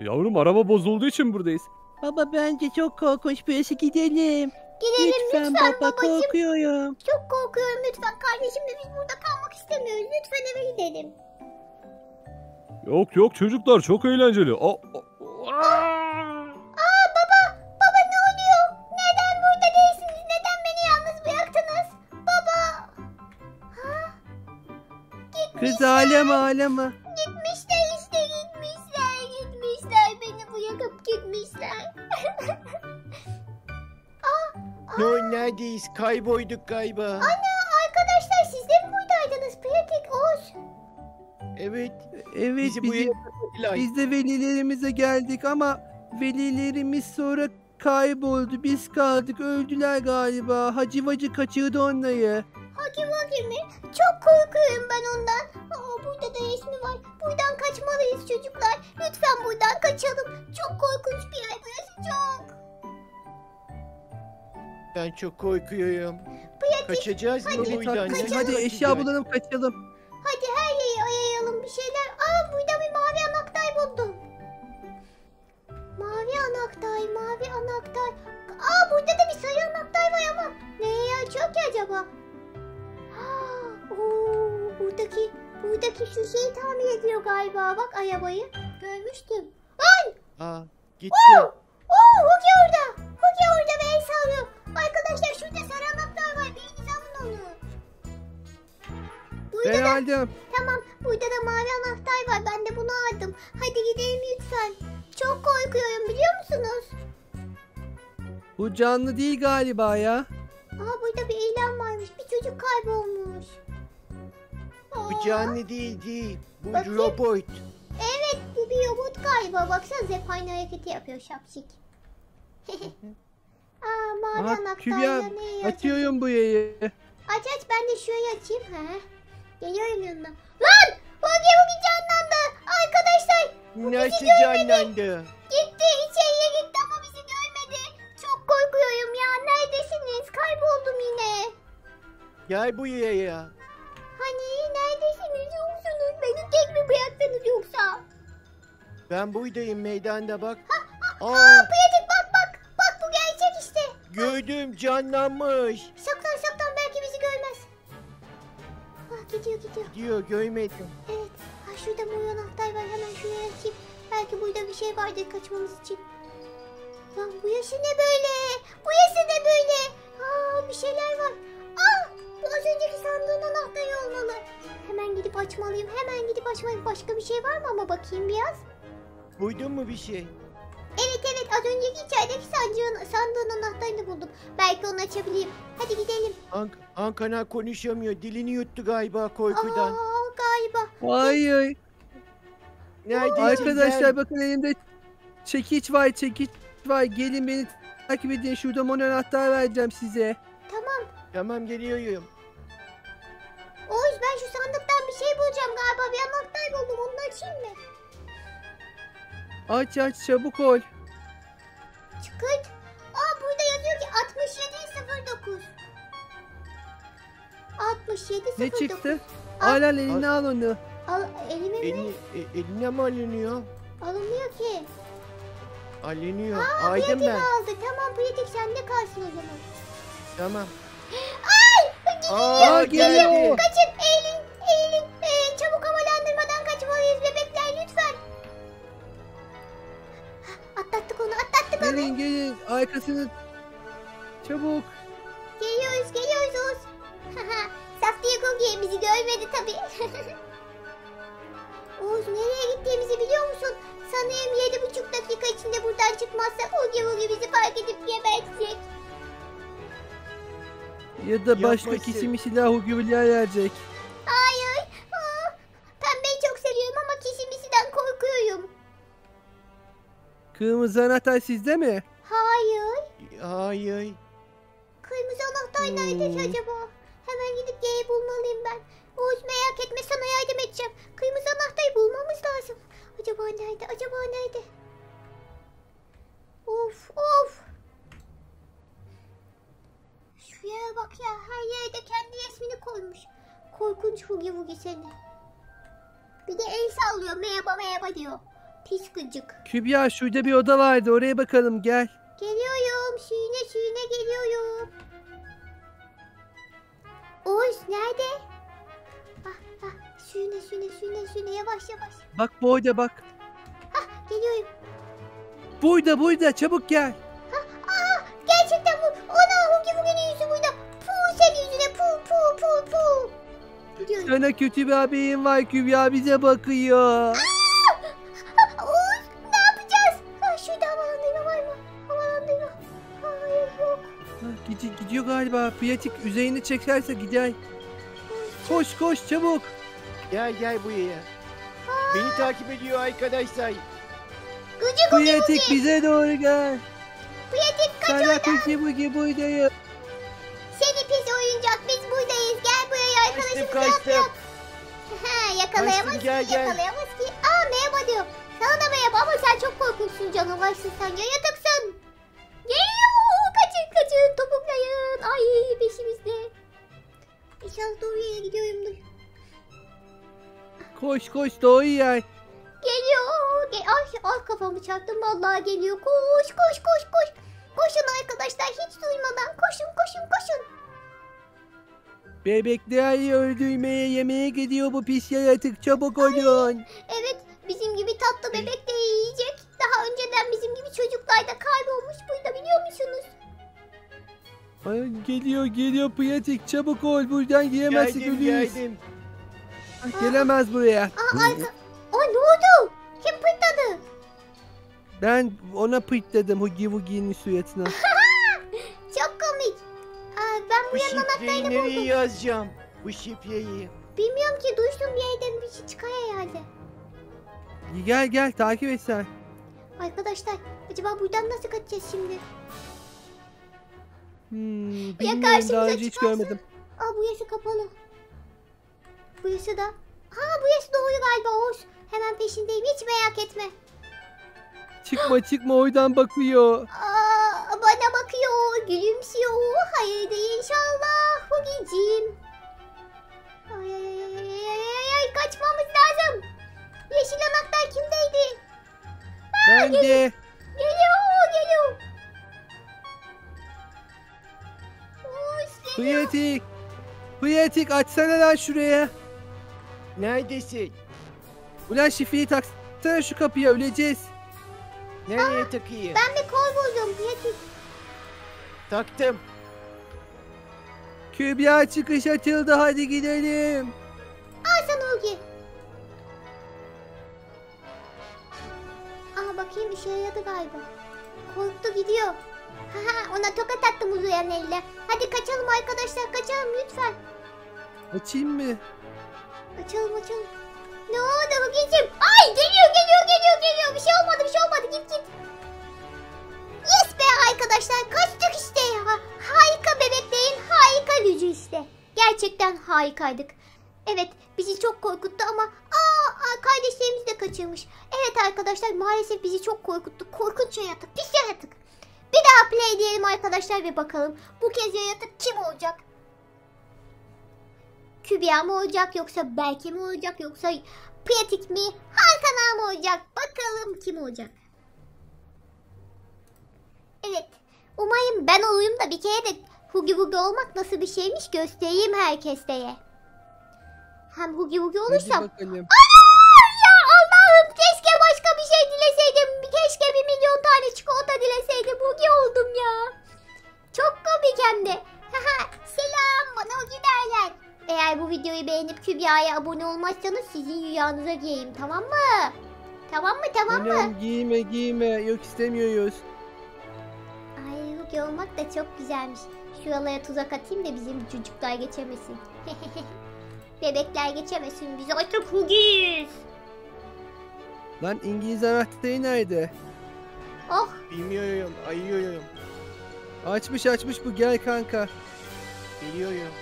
Yavrum araba bozulduğu için buradayız. Baba bence çok korkunç birisi gidelim. Gidelim lütfen, lütfen, baba babacığım. korkuyorum. Çok korkuyorum lütfen. Kardeşimle biz burada kalmak istemiyoruz. Lütfen eve gidelim. Yok yok çocuklar çok eğlenceli. Aa, aa, Aa baba, baba ne oluyor? Neden burada değilsiniz? Neden beni yalnız bıraktınız? Baba. Ha? Kız ağlama ağlama. No, neredeyiz? Kayboyduk galiba. Ana arkadaşlar siz de mi buradaydınız? Pratik Oğuz. Evet. Evet Bizi kapattılar. biz de velilerimize geldik ama velilerimiz sonra kayboldu. Biz kaldık öldüler galiba. Hacı vacı kaçırdı onları. Hakim Hakim mi? Çok korkuyorum ben ondan. Aa, burada da resmi var. Buradan kaçmalıyız çocuklar. Lütfen buradan kaçalım. Çok korkunç bir yer burası çok. Ben çok korkuyorum. Pratik Kaçacağız mı Evet, buradan? haklısın. Nasıl Hadi eşya bulalım kaçalım. hadi her yeri arayalım bir şeyler. Aa burada bir mavi anahtar buldum. Mavi anahtar, mavi anahtar. Aa burada da bir sarı anahtar var ama. Neye açıyor ki acaba? Aa, Oo, buradaki, buradaki şişeyi tamir ediyor galiba. Bak arabayı. Görmüştüm. Ay! Aa, gitti. Oo! Oo! Hugi orada. Hugi orada ve el sallıyor. Arkadaşlar şurada sarı anahtar var. Biriniz alın onu. Burada Ben da, aldım. tamam. Burada da mavi anahtar var. Ben de bunu aldım. Hadi gidelim lütfen. Çok korkuyorum biliyor musunuz? Bu canlı değil galiba ya. Aa burada bir eylem varmış. Bir çocuk kaybolmuş. Aa, Bu canlı değil değil. Bu Bakayım. robot. Evet bu bir robot galiba. Baksanıza hep aynı hareketi yapıyor şapşik. Aa mavi Aha anahtar Kübra yanıyor. atıyorum bu yayı. Aç aç ben de şurayı açayım. He. Geliyorum yanına. Lan! Hugi Hugi canlandı. Arkadaşlar Nasıl canlandı? gitti içeriye gitti ama bizi görmedi. Çok korkuyorum ya. Neredesiniz? Kayboldum yine. Gel buraya. Hani neredesiniz yoksunuz? Beni tek mi bıraktınız yoksa? Ben buradayım meydanda bak. Aa, Pratik bak bak. Bak bu gerçek işte. Gördüm canlanmış. Saklan saklan belki bizi görmez. Ah gidiyor gidiyor. Diyor görmedim. Evet. Ha şurada mor anahtar var. Hemen şuraya açayım. Belki burada bir şey vardır kaçmamız için. Lan bu yaşı ne böyle? Bu yaşı ne böyle? Aa bir şeyler var. Aa bu az önceki sandığın anahtarı olmalı. Hemen gidip açmalıyım. Hemen gidip açmalıyım. Başka bir şey var mı ama bakayım biraz. Buldun mu bir şey? Evet evet az önceki içerideki sandığın, sandığın anahtarını buldum. Belki onu açabilirim. Hadi gidelim. Hank, Hankana konuşamıyor. Dilini yuttu galiba korkudan. Aa galiba. Hayır. Neredesin? Arkadaşlar Gel. bakın elimde çekiç var çekiç var. Gelin beni takip edin. Şurada mor anahtar vereceğim size. Tamam. Tamam geliyorum. Oğuz ben şu sandıktan bir şey bulacağım galiba. Bir anahtar buldum. Onu açayım mı? Aç aç çabuk ol. Çıkart. Aa burada yazıyor ki 6709. 6709. Ne çıktı? Al. Al al eline al onu. Al elime mi? Elini, e, eline mi alınıyor? Alınmıyor ki. Alınıyor. Aa Aydın ben. aldı. Tamam pratik sende kalsın o zaman. Tamam. Ay! Gidiyor. Aa geliyor. geldi. Kaçın Gelin arkasını çabuk. Geliyoruz geliyoruz Oğuz. Saf diye bizi görmedi tabi. Oğuz nereye gittiğimizi biliyor musun? Sanırım yedi buçuk dakika içinde buradan çıkmazsak Ogi Ogi bizi fark edip gebertecek. Ya da başka kişi silahı güveliye verecek. Hayır. Kırmızı anahtar sizde mi? Hayır. Hayır. Kırmızı anahtar nerede Hmm. acaba? Hemen gidip G'yi bulmalıyım ben. Oğuz merak etme sana yardım edeceğim. Kırmızı anahtarı bulmamız lazım. Acaba nerede? Acaba nerede? Of of. Şu yere bak ya. Her yerde kendi resmini koymuş. Korkunç Hugi Hugi seni. Bir de el sallıyor. Merhaba merhaba diyor. Pis gıcık. Kübra şurada bir oda vardı oraya bakalım gel. Geliyorum. Suyuna suyuna geliyorum. Oğuz nerede? Ah ah suyuna suyuna suyuna suyuna yavaş yavaş. Bak bu oda bak. Geliyorum. Burada burada çabuk gel. Aa gerçekten bu. Ana Hugi Bugi'nin yüzü burada. Puh senin yüzüne puh puh puh puh. Gidiyorum. Sana kötü bir haberim var Kübra bize bakıyor. Ah, Gidiyor, galiba. Piyatik üzerine çekerse gider. Koş koş çabuk. Gel gel buraya. Beni takip ediyor arkadaşlar. Piyatik Bugi. bize doğru gel. Pratik kaç Sana oradan. kötü bugi buradayım. Seni pis oyuncak biz buradayız. Gel buraya Kaçtım arkadaşımız kaçtım. yap. Ha yakalayamaz Kaçtım, ki gel, gel. yakalayamaz ki. Aa merhaba diyor. Sana da merhaba ama sen çok korkunçsun canavarsın sen ya yatıksın. Kaçın topuklayın. Ay peşimizde. İnşallah doğru yere gidiyorumdur. Koş koş doğru yer. Geliyor. Ge ay, ay kafamı çarptım vallahi geliyor. Koş koş koş koş. Koşun arkadaşlar hiç duymadan koşun koşun koşun. Bebekleri öldürmeye yemeğe gidiyor bu pis yaratık. Çabuk olun. Evet bizim gibi tatlı bebek de yiyecek. Daha önceden bizim gibi çocuklar da kaybolmuş burada biliyor musunuz? Ay, geliyor geliyor Piyatik çabuk ol buradan giremezsin Geldim ölürüz. geldim. Gelemez buraya. Aa arka... Aa ne oldu? Kim pırtladı? Ben ona pırtladım Hugi Wugi'nin suratına. Çok komik. Aa, ben bu yanın anahtarını nereye buldum. yazacağım? Bu şifreyi. Bilmiyorum ki duydum bir yerden bir şey çıkar herhalde. gel gel takip et sen. Arkadaşlar acaba buradan nasıl kaçacağız şimdi? Hmm, Ya bilmiyorum karşımıza daha önce hiç çıkarsa? görmedim. Aa bu yaşı kapalı. Bu yaşı da. Ha bu yaşı doğru galiba Oğuz. Hemen peşindeyim hiç merak etme. Çıkma çıkma oradan bakıyor. Aa, bana bakıyor, gülümsüyor. Hayır değil inşallah Hugicim. Ay ay ay ay ay ay ay ay kaçmamız lazım. Yeşil anahtar kimdeydi? Ben de. Geliyor, geliyor. Piyatik. Piyatik açsana lan şuraya. Neredesin? Ulan şifreyi taksana şu kapıya öleceğiz. Nereye takayım? Ben bir kol buldum. Pratik. Taktım. Kübra çıkış açıldı hadi gidelim. Al sana Hugi. Aa bakayım işe yaradı galiba. Korktu gidiyor. Haha ona tokat attım uzayan elle. Hadi kaçalım arkadaşlar kaçalım lütfen. Açayım mı? Açalım açalım. Ne oldu Hugi'cim? Ay geliyor geliyor geliyor geliyor. Bir şey olmadı bir şey olmadı git git. Yes be arkadaşlar kaçtık işte ya. Harika bebeklerin harika gücü işte. Gerçekten harikaydık. Evet bizi çok korkuttu ama aa, aa, kardeşlerimiz de kaçırmış. Evet arkadaşlar maalesef bizi çok korkuttu. Korkunç yaratık. Bir daha play diyelim arkadaşlar ve bakalım bu kez yaratık kim olacak? Kübra mı olacak yoksa Belki mi olacak yoksa Pratik mi Hakan mı olacak? Bakalım kim olacak? Evet. Umarım ben olayım da bir kere de Hugi Hugi olmak nasıl bir şeymiş göstereyim herkese. Hem Hugi Hugi olursam. bakalım. Aa, ya Allah'ım keşke başka bir şey dileseydim. Keşke bir milyon tane çikolata dileseydim. Hugi oldum ya. Çok komik hem de. Selam bana Hugi derler. Eğer bu videoyu beğenip Kübra'ya abone olmazsanız sizin rüyanıza gireyim tamam mı? Tamam mı tamam mı? Anam giyme giyme yok istemiyoruz. Ay Hugi olmak da çok güzelmiş. Şuralara tuzak atayım da bizim çocuklar geçemesin. Bebekler geçemesin biz artık Hugi'yiz. Lan İngiliz anahtarı nerede? Oh Bilmiyorum. Ayıyorum. Açmış açmış bu gel kanka. Geliyorum.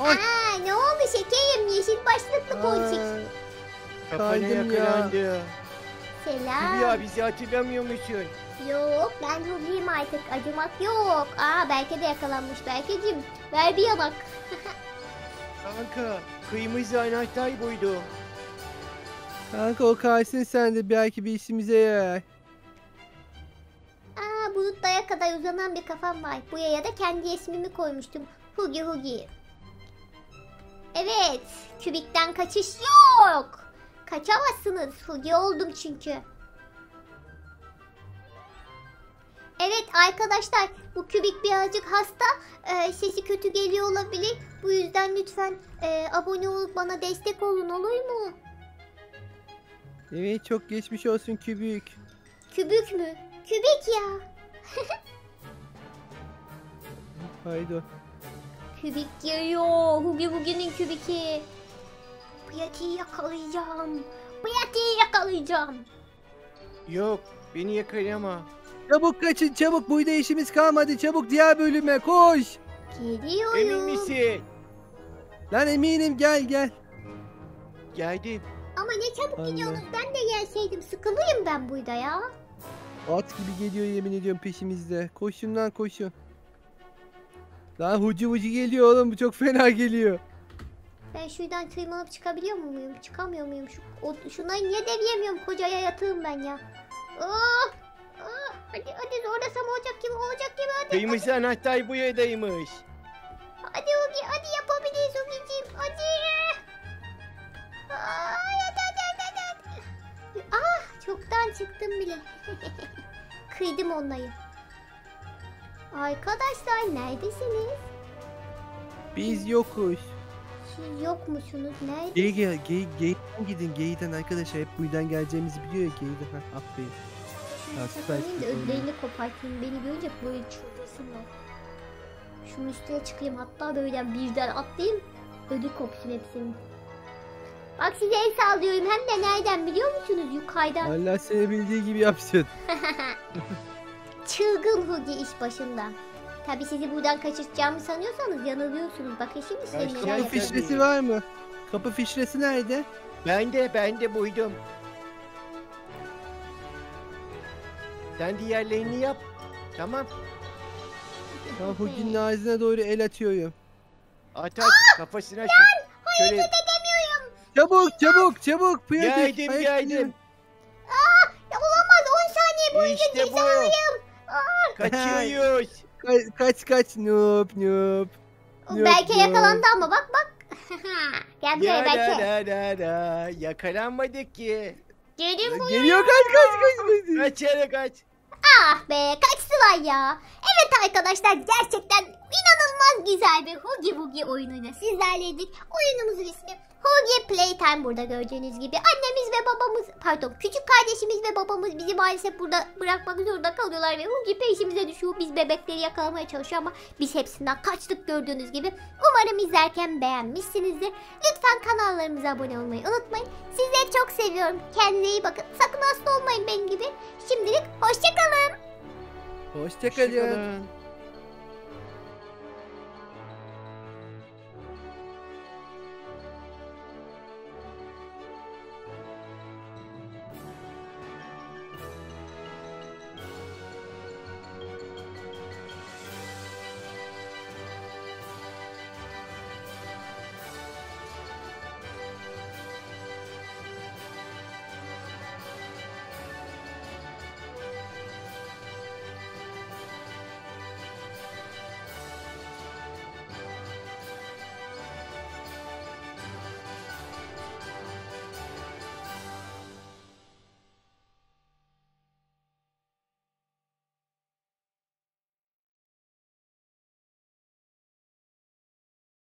Ay. Aa, ne oldu şekerim yeşil başlıklı ponçik. Kafana Kaydım ya. yakalandı. Selam. Ya bizi hatırlamıyor musun? Yok ben Hugi'yim artık acımak yok. Aa belki de yakalanmış Berke'cim. Ver bir yanak. Kanka kırmızı anahtar buydu. Kanka o kalsın sende belki bir işimize yarar. Aa bulutlara kadar uzanan bir kafam var. Buraya da kendi ismimi koymuştum. Hugi Hugi. Evet. Kübikten kaçış yok. Kaçamazsınız. Hugi oldum çünkü. Evet arkadaşlar bu kübik birazcık hasta. Ee, sesi kötü geliyor olabilir. Bu yüzden lütfen e, abone olup bana destek olun olur mu? Evet çok geçmiş olsun kübük. Kübük mü? Kübik ya. Haydi. Kübik geliyor. Hugi Hugi'nin kübiki. Pratiği yakalayacağım. Pratiği yakalayacağım. Yok beni yakalayama. Çabuk kaçın çabuk burada işimiz kalmadı çabuk diğer bölüme koş. Geliyorum. Emin misin? Lan eminim gel gel. Geldim. Ama ne çabuk Allah. gidiyorsunuz. Ben de gelseydim. Sıkılıyım ben burada ya. At gibi geliyor yemin ediyorum peşimizde. Koşun lan koşun. Lan hucu hucu geliyor oğlum bu çok fena geliyor. Ben şuradan tırmanıp çıkabiliyor muyum? Çıkamıyor muyum? Şu, o, şunları niye devriyemiyorum? Kocaya yatığım ben ya. Oh! Oh! Hadi hadi zorlasam olacak gibi olacak gibi hadi. Kırmızı anahtar bu yerdeymiş. Hadi Hugi hadi yapabiliriz bile. Kıydım onları. Arkadaşlar neredesiniz? Biz yokuz. Siz yok musunuz? Nerede? Gey gel gey geyden gidin geyden arkadaşlar hep buradan geleceğimizi biliyor ya geyden. Ha aferin. Ha, süper, da süper. ödlerini kopartayım. Beni görünce böyle çıldırsınlar. Şunun üstüne çıkayım hatta böyle birden atlayayım. Ödü kopsun hepsinin. Bak size el sallıyorum hem de nereden biliyor musunuz? Yukarıdan. Allah seni bildiği gibi yapsın. Çılgın Hugi iş başında. Tabi sizi buradan kaçırtacağımı sanıyorsanız yanılıyorsunuz. Bakın şimdi size neler Kapı yapıyorum. fişresi var mı? Kapı fişresi nerede? Ben de ben de buydum. Sen diğerlerini yap. Tamam. Ben Hugi'nin ağzına doğru el atıyorum. At at kafasına şu. Şöyle Çabuk çabuk çabuk. Pratik, geldim ayak geldim. izi. Ya olamaz 10 saniye boyunca İşte bu. cezalıyım. Kaçıyoruz. Ka- kaç kaç noob noob. Yok Belki ya. yakalandı ama bak bak. Gel buraya Ya belki. da da da da. Yakalanmadık ki. Gelin buraya. Geliyor kaç kaç kaç. kaç. Kaç yere kaç. Ah be kaçtılar ya. Evet arkadaşlar gerçekten inanılmaz güzel bir Hugi Bugi oyunuyla sizlerleydik. Oyunumuzun ismi Hugi Playtime burada gördüğünüz gibi. Annemiz ve babamız pardon küçük kardeşimiz ve babamız bizi maalesef burada bırakmak zorunda kalıyorlar ve Hugi peşimize düşüyor. Biz bebekleri yakalamaya çalışıyor ama biz hepsinden kaçtık gördüğünüz gibi. Umarım izlerken beğenmişsinizdir. Lütfen kanallarımıza abone olmayı unutmayın. Sizleri çok seviyorum. Kendine iyi bakın. Sakın hasta olmayın benim gibi. Şimdilik hoşçakalın. Hoşçakalın. Hoşçakalın.